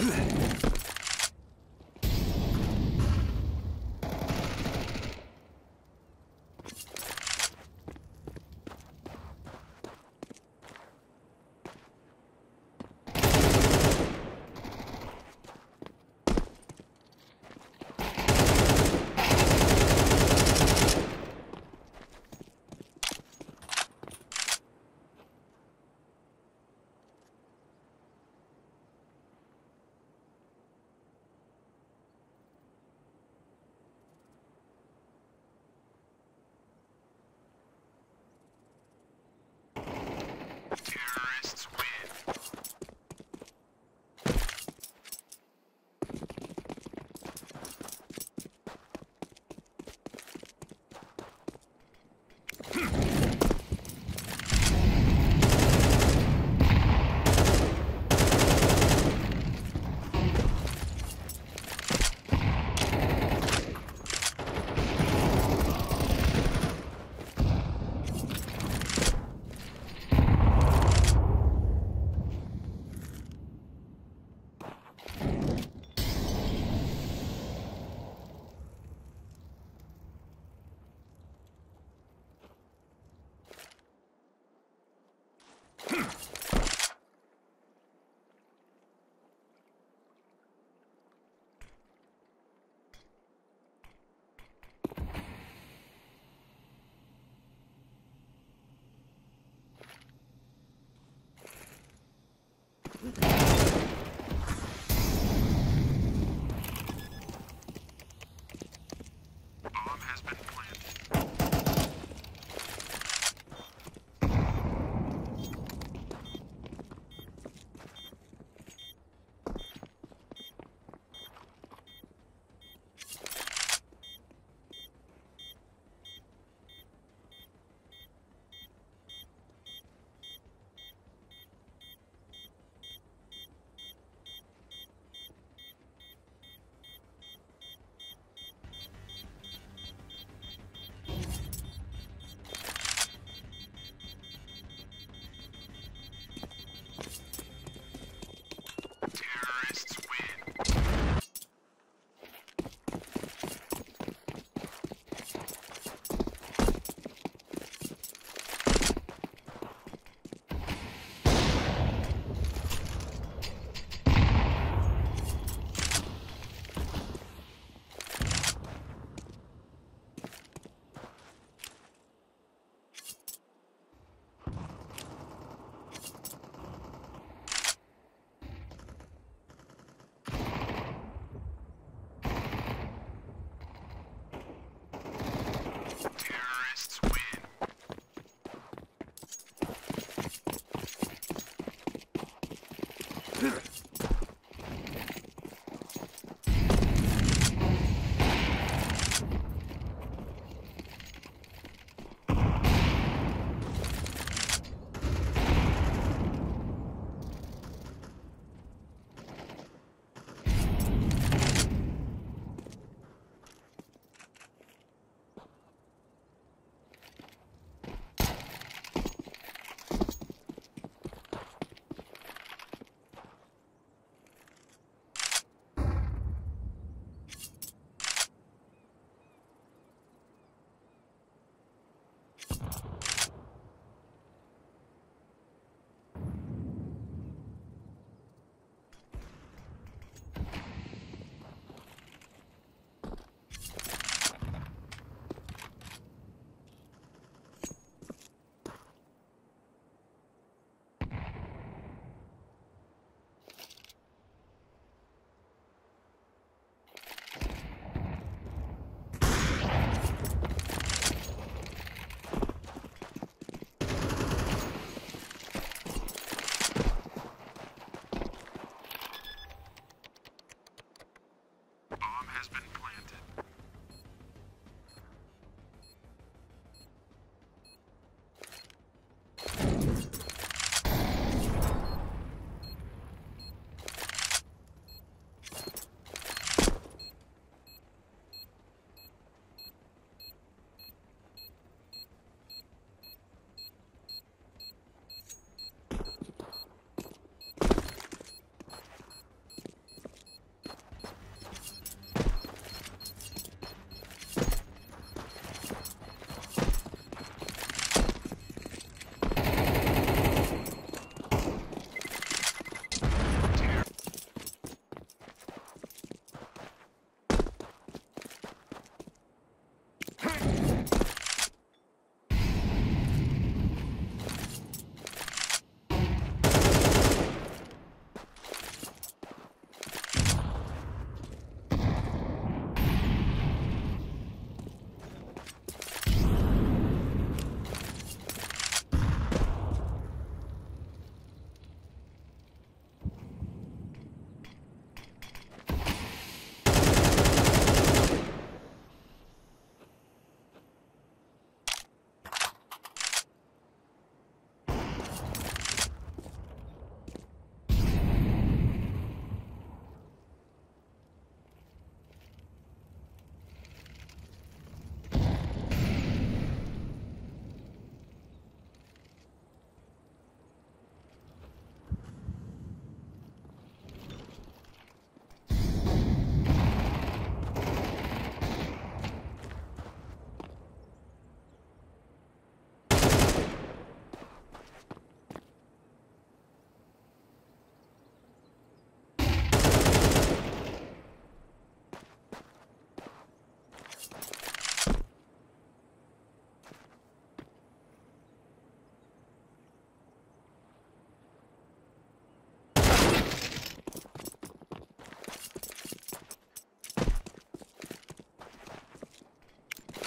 あっ!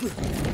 Ugh.